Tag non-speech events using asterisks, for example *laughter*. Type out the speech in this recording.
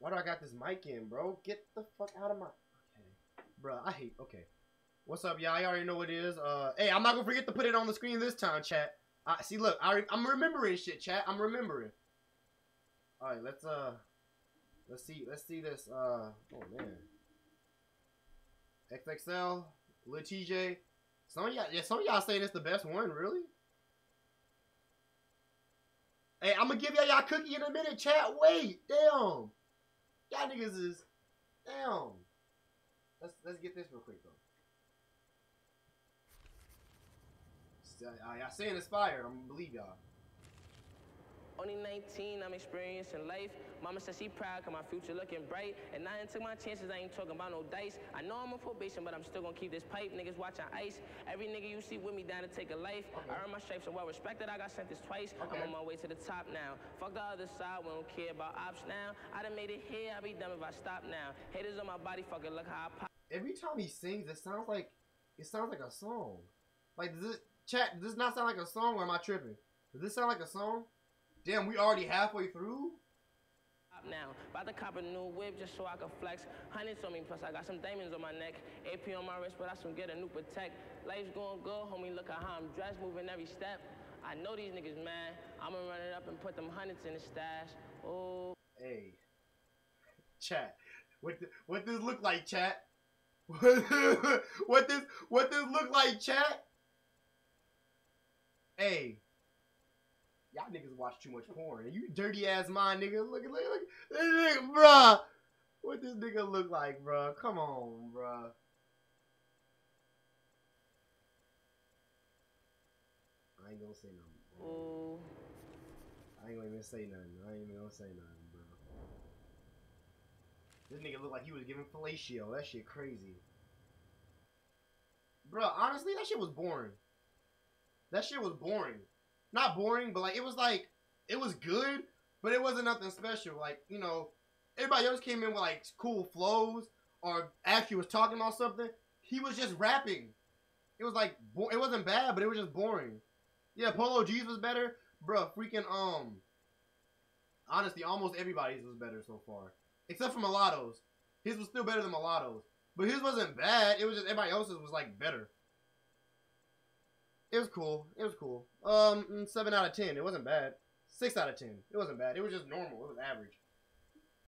Why do I got this mic in, bro? Get the fuck out of my. Okay, bro. I hate. Okay, what's up, y'all? I already know what it is. Uh, hey, I'm not gonna forget to put it on the screen this time, chat. I see. Look, I, I'm remembering shit, chat. I'm remembering. All right, let's uh, let's see. Let's see this. Uh, oh man. XXL, Lil Tjay. Some of y'all, yeah, some of y'all saying it's the best one, really? Hey, I'm gonna give y'all y'all cookie in a minute, chat. Wait, damn. Y'all niggas is damn. Let's let's get this real quick though. Y'all saying. I'm gonna believe y'all. Only 19, I'm experiencing life. Mama said she proud cause my future looking bright. And I ain't took my chances, I ain't talking about no dice. I know I'm on probation, but I'm still gonna keep this pipe. Niggas watching ice. Every nigga you see with me down to take a life. Okay. I earned my stripes so well respected, I got sent this twice. Okay. I'm on my way to the top now. Fuck the other side, we don't care about ops now. I done made it here, I be dumb if I stop now. Haters on my body, fucking look how I pop. Every time he sings, it sounds like it sounds like a song. Like does it chat, does this not sound like a song or am I tripping? Does this sound like a song? Damn, we already halfway through? Now, about to cop a new whip just so I can flex. Hundreds on me, plus I got some diamonds on my neck. AP on my wrist, but I some get a new protect. Life's going good, homie. Look at how I'm dressed, moving every step. I know these niggas mad. I'ma run it up and put them hundreds in the stash. Oh. Hey, *laughs* chat. What th what this look like, chat? *laughs* what this what this look like, chat? Hey, Y'all niggas watch too much porn. You dirty ass mind nigga. Look, at look, look. This nigga, bruh. What this nigga look like, bruh? Come on, bruh. I ain't gonna say nothing. Bro. Mm. I ain't gonna even say nothing. I ain't even gonna say nothing, bro. This nigga look like he was giving fellatio. That shit crazy. Bro, honestly, that shit was boring. That shit was boring not boring, but like it was like it was good, but it wasn't nothing special. Like you know, everybody else came in with like cool flows or actually was talking about something. He was just rapping. It was like it wasn't bad, but it was just boring. Yeah, Polo G's was better, bro. Freaking um. Honestly, almost everybody's was better so far, except for Mulatto's. His was still better than Mulatto's, but his wasn't bad. It was just everybody else's was like better. It was cool. It was cool. Um, seven out of ten. It wasn't bad. Six out of ten. It wasn't bad. It was just normal. It was average.